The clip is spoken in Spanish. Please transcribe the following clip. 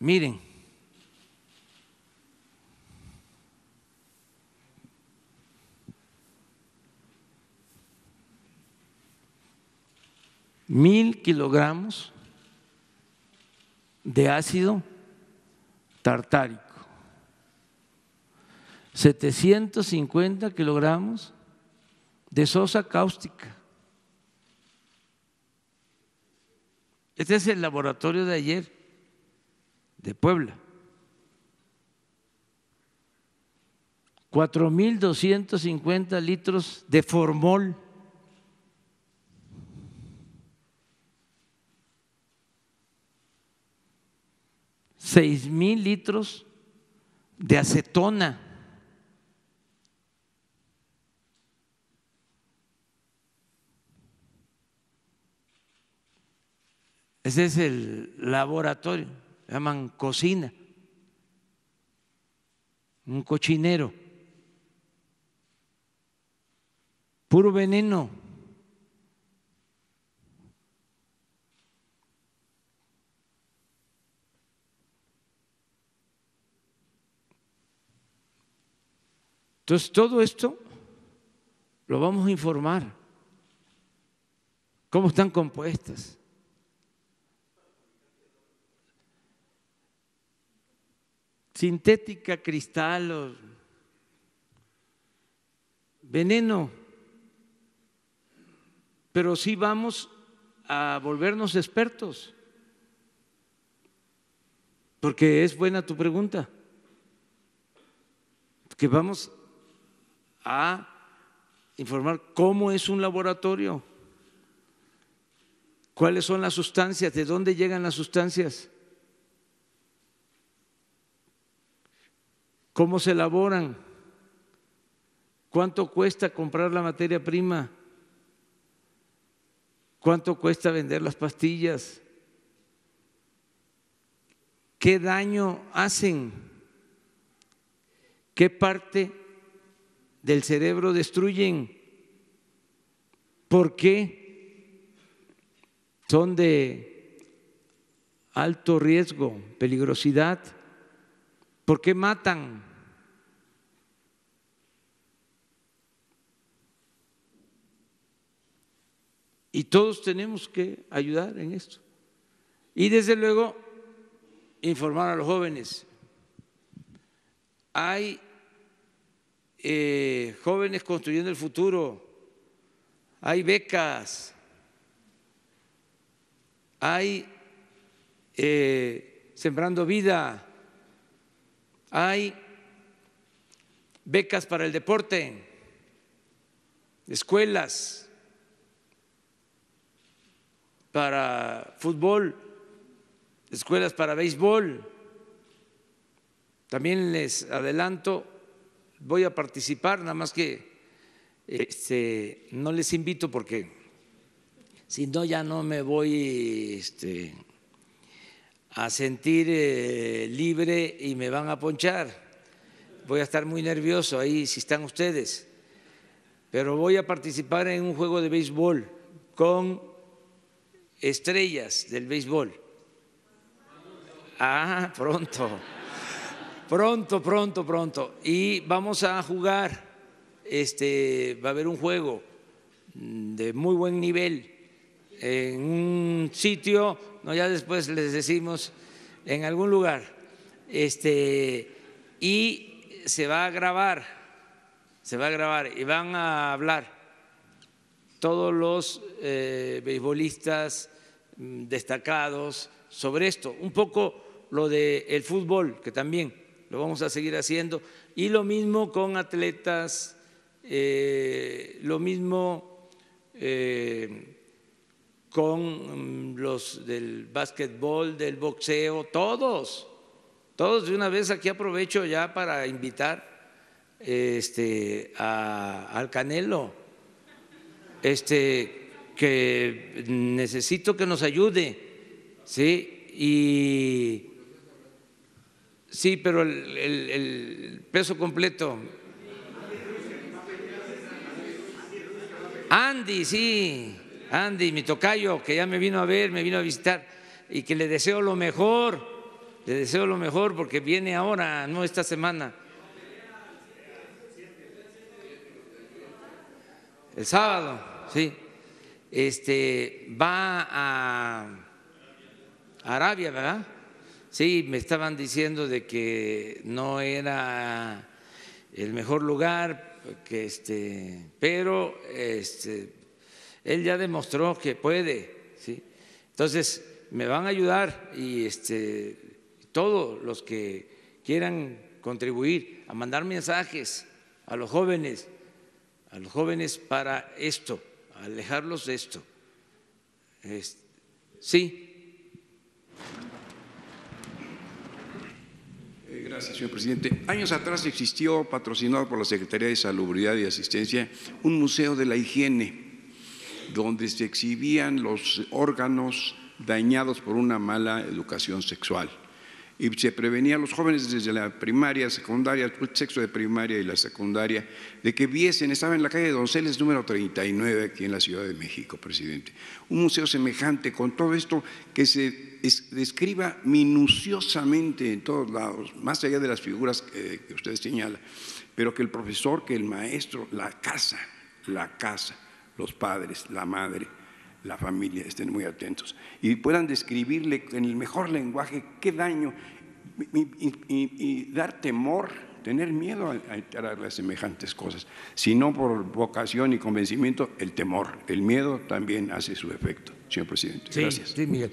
Miren, mil kilogramos de ácido tartárico, 750 kilogramos de sosa cáustica. Este es el laboratorio de ayer de Puebla. 4.250 litros de formol. seis mil litros de acetona. Ese es el laboratorio, llaman cocina, un cochinero, puro veneno. Entonces, todo esto lo vamos a informar. ¿Cómo están compuestas? Sintética, cristal, o veneno. Pero sí vamos a volvernos expertos. Porque es buena tu pregunta. Que vamos a informar cómo es un laboratorio, cuáles son las sustancias, de dónde llegan las sustancias, cómo se elaboran, cuánto cuesta comprar la materia prima, cuánto cuesta vender las pastillas, qué daño hacen, qué parte del cerebro destruyen. ¿Por qué? Son de alto riesgo, peligrosidad. ¿Por qué matan? Y todos tenemos que ayudar en esto. Y desde luego, informar a los jóvenes. Hay eh, jóvenes construyendo el futuro, hay becas, hay eh, sembrando vida, hay becas para el deporte, escuelas para fútbol, escuelas para béisbol. También les adelanto voy a participar, nada más que este, no les invito porque si no ya no me voy este, a sentir eh, libre y me van a ponchar. Voy a estar muy nervioso ahí si están ustedes. Pero voy a participar en un juego de béisbol con estrellas del béisbol. Ah, pronto. Pronto, pronto, pronto. Y vamos a jugar, este, va a haber un juego de muy buen nivel en un sitio, no ya después les decimos, en algún lugar, este, y se va a grabar, se va a grabar y van a hablar todos los eh, beisbolistas mm, destacados sobre esto, un poco lo del fútbol, que también lo vamos a seguir haciendo. Y lo mismo con atletas, eh, lo mismo eh, con mm, los del básquetbol, del boxeo, todos, todos de una vez aquí aprovecho ya para invitar este, al Canelo, este, que necesito que nos ayude, ¿sí? Y Sí, pero el, peso completo. Andy, sí, Andy, mi tocayo, que ya me vino a ver, me vino a visitar y que le deseo lo mejor, le deseo lo mejor porque viene ahora, no esta semana. El sábado, sí. Este va a Arabia, ¿verdad? Sí, me estaban diciendo de que no era el mejor lugar, que este, pero este, él ya demostró que puede, ¿sí? Entonces, me van a ayudar y este, todos los que quieran contribuir a mandar mensajes a los jóvenes, a los jóvenes para esto, alejarlos de esto. sí. Eh, gracias, señor presidente. Años atrás existió, patrocinado por la Secretaría de Salubridad y Asistencia, un museo de la higiene, donde se exhibían los órganos dañados por una mala educación sexual. Y se prevenía a los jóvenes desde la primaria, secundaria, el sexo de primaria y la secundaria, de que viesen, estaba en la calle de Donceles número 39, aquí en la Ciudad de México, presidente. Un museo semejante con todo esto que se describa minuciosamente en todos lados, más allá de las figuras que, que usted señala, pero que el profesor, que el maestro, la casa, la casa, los padres, la madre, la familia estén muy atentos y puedan describirle en el mejor lenguaje qué daño y, dar temor, tener miedo a, a, semejantes cosas, sino por vocación y convencimiento, el temor, el miedo también hace su efecto, señor presidente. Gracias. Sí, Miguel.